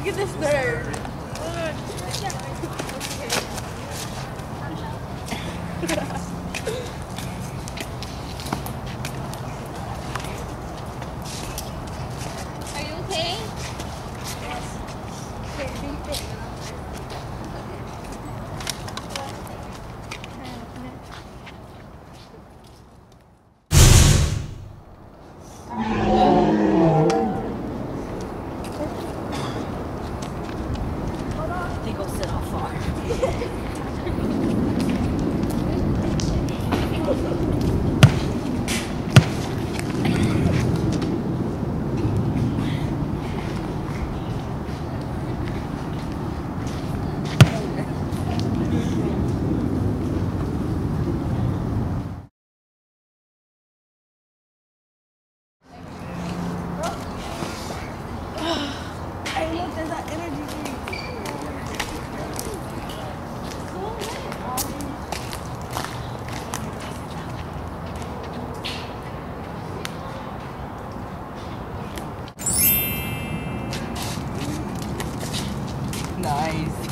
Look at this nerd. Are you okay? I Nice.